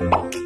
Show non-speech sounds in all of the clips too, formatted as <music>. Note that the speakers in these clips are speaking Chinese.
Okay.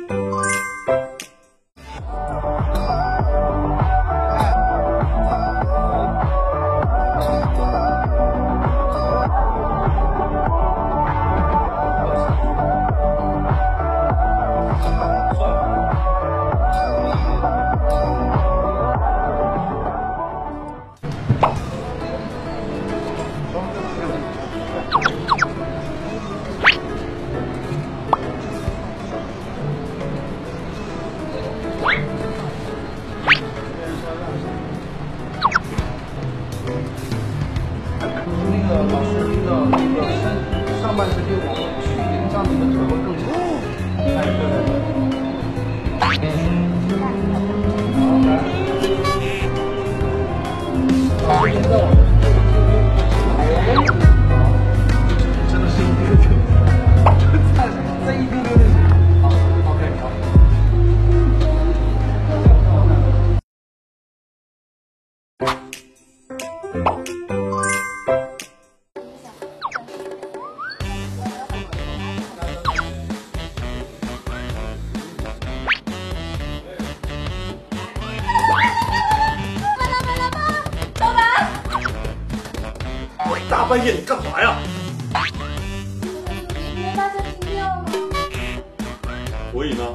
呢？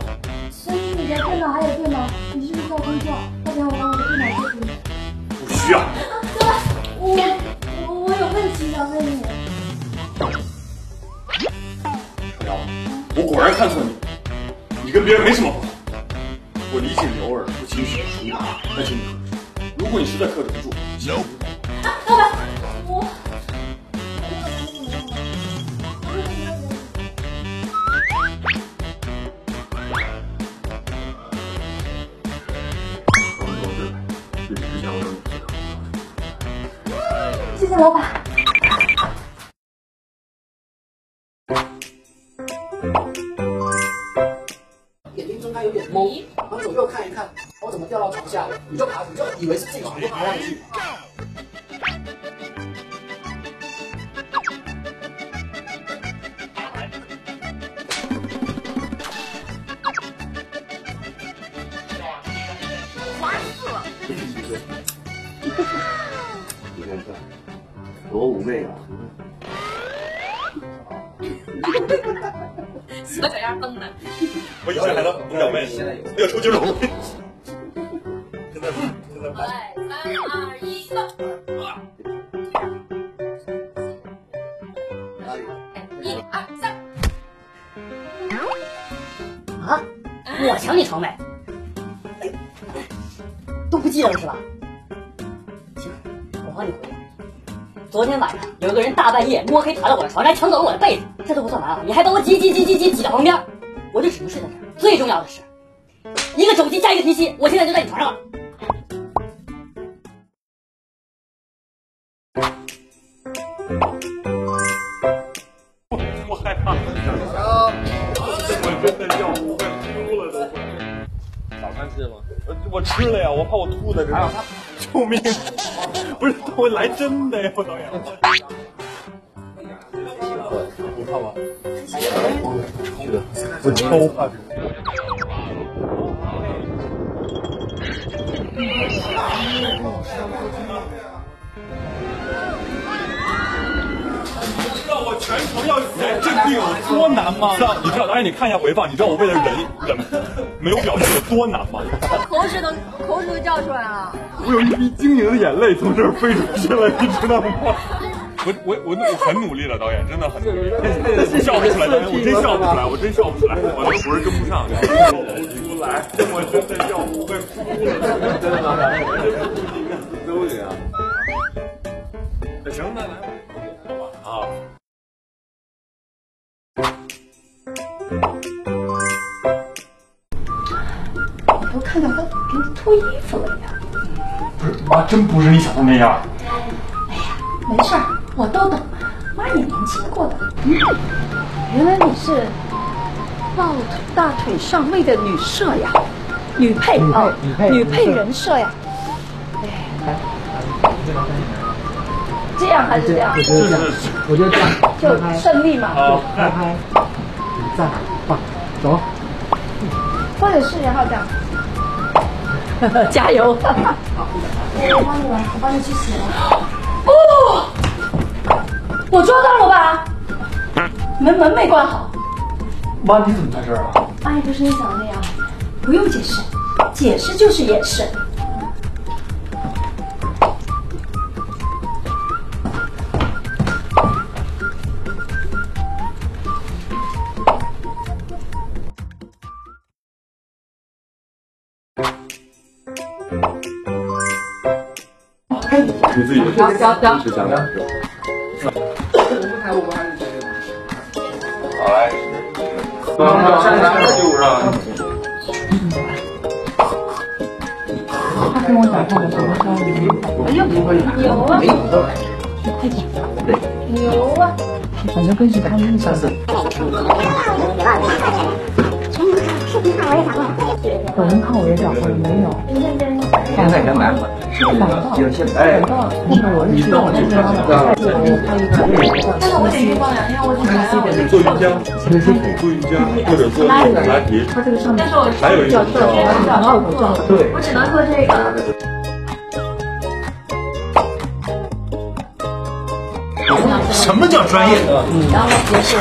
所以你的电脑还有电脑，你是不是在工作？快点，我把我的电脑借给你。不需要。<laughs> 对吧？我我我有问题想问你。程瑶，我果然看错你，你跟别人没什么不同。我理解你偶尔不情绪疏离，但是你克制。如果你实在克制不住，点懵，往左右看一看，我怎么掉到床下了？你就爬，你就以为是自己就爬上去。你看看，多妩媚啊！死个小样蹦的。我以前还能红小妹，没有抽筋了。现在现在来，三二一，走！一二三，啊！我抢你床位，哎，都不记得了是吧？行，我帮你回忆。昨天晚上有个人大半夜摸黑爬到我的床上，还抢走了我的被子，这都不算完啊！你还把我挤挤挤挤挤挤到旁边，我就只能睡在这儿。最重要的是，一个手机加一个提息，我现在就在你床上了。我害怕。我真的要快哭了都。早餐吃了吗？呃我吃了呀，我怕我吐在这儿。救命！<laughs> 不是，我来真的呀，我导演。你怕吗？我超怕这个。你知道我全程要演镇定有多难吗？知道？你知道？导演，你看一下回放，你知道我为了忍忍 <laughs> 没有表情有多难吗？口水都口水都叫出来了。我有一滴晶莹的眼泪从这儿飞出去了，你知道吗？我我我我很努力了，导演真的很努力，笑不出来，导演我真笑不出来，我真笑不出来，我的活儿跟不上，笑不出来，我真的要我会哭了，真的吗？都这样。行，那来不是妈，真不是你想的那样。哎呀没事儿，我都懂，妈也年轻过的。嗯，原来你是抱大腿上位的女摄呀，女配哦，女配女配人设呀。哎，这样还是这样？我觉得这样，我觉得这样，就胜利嘛。好，拍拍，赞，棒，走。或者是然后这样，<laughs> 加油！我帮你吧，我帮你去洗了。哦，我抓到了吧？门门没关好。妈，你怎么在这儿啊？阿姨不是你想的那样，不用解释，解释就是掩饰。你自己的走走走，是想想。我们台我们还是这个。好来，刚刚山南就让他跟我讲话的时候稍微哎呦，牛啊！牛啊！反正跟着他们上次。抖音看我也找过，没有。现在人买了，是反倒，哎反倒那个我是说我那个拍一个，但是我得去逛两天，我只还要。做瑜伽，做瑜伽或者做普拉提，它这个上面还有一种叫然后我做，对我只能做这个。什么叫专业？然后也是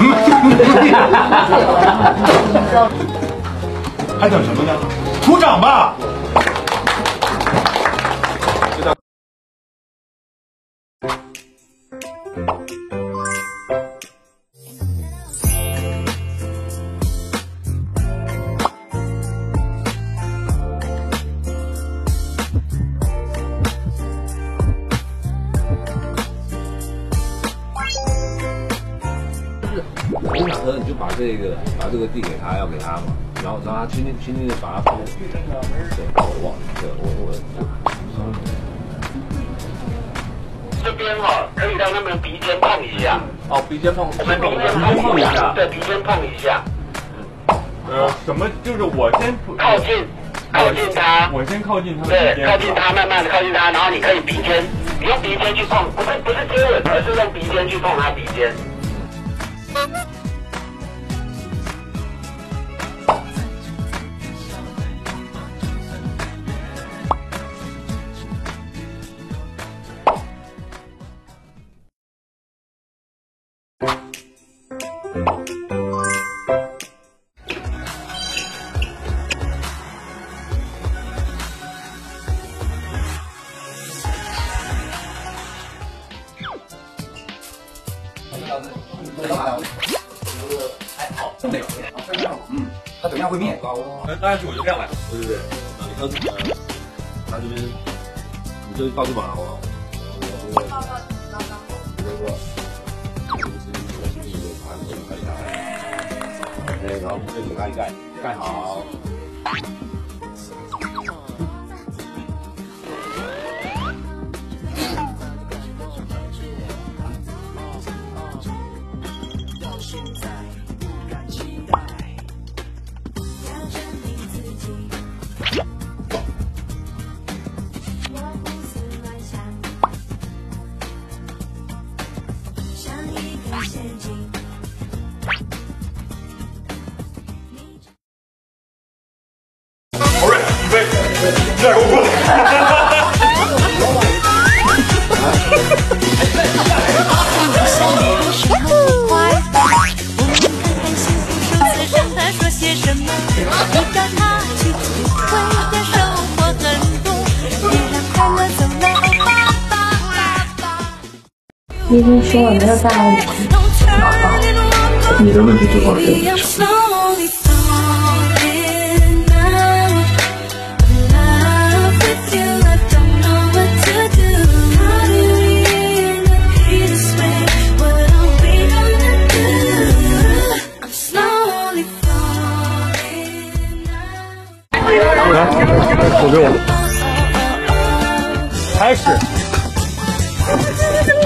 还等什么呢？鼓掌吧！工程你就把这个把这个递给他，要给他嘛，然后让他轻轻轻轻的把它包。对，我忘了，对我我这边哈、可以让他们鼻尖碰一下，哦，鼻尖碰，我们鼻尖碰一下，对，鼻尖碰一下，呃，什么？就是我先靠近，靠近他，我先靠近他的对，鼻尖，靠近他，慢慢的靠近他，然后你可以鼻尖，你用鼻尖去碰，不是不是接吻，而是用鼻尖去碰他鼻尖。那当然是我就这样来。对对对，啊，你看呃，他这边你就告诉吧，我我我我对，然后这里盖一盖，盖好。侯这儿给我过来。说些什么？你找他去体会的生活很多，别让快乐走了吧吧吧。你已经说了没有再爱你。你的问题就放这来，手给我，开始。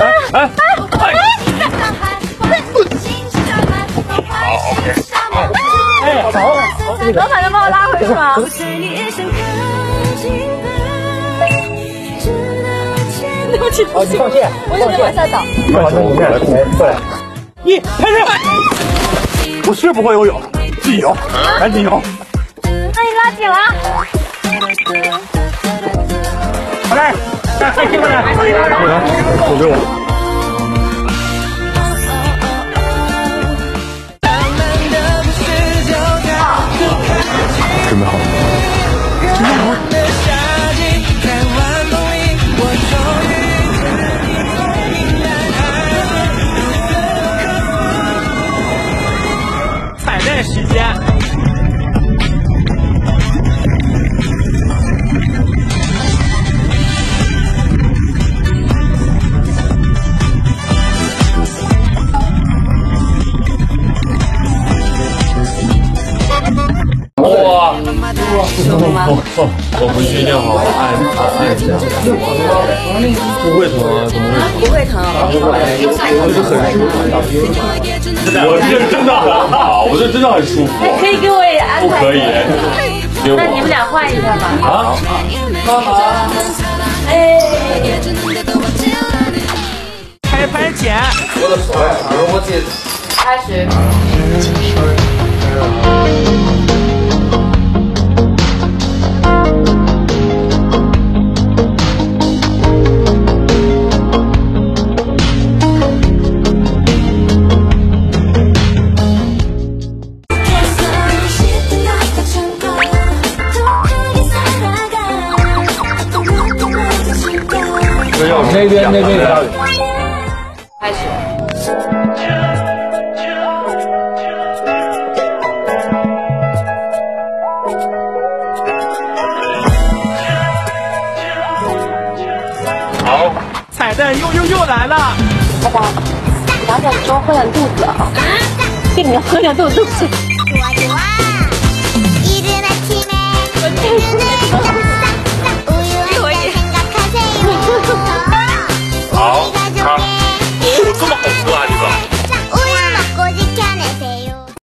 哎哎哎！好，好，老板。能把我拉回去吗？好，你放线，我准备往下倒。往这里面，哎，过来。一开始。我是不会游泳，自己游，赶紧游。哎拉紧了。好嘞，开心不嘞？我给我。准备好了吗？彩我回去一定要好好按按按一下。不会疼啊？怎么会？不会疼。我这真的很好，我这真的很舒服。可以给我也安排。不可以。那你们俩换一下吧。啊？哎，拍拍剪。我的手呀，比如我这开那边，那边有下雨。开始。好，彩蛋又又又来了。爸爸，拿点粥喝点肚子啊。给你喝点肚子。<laughs> <laughs> all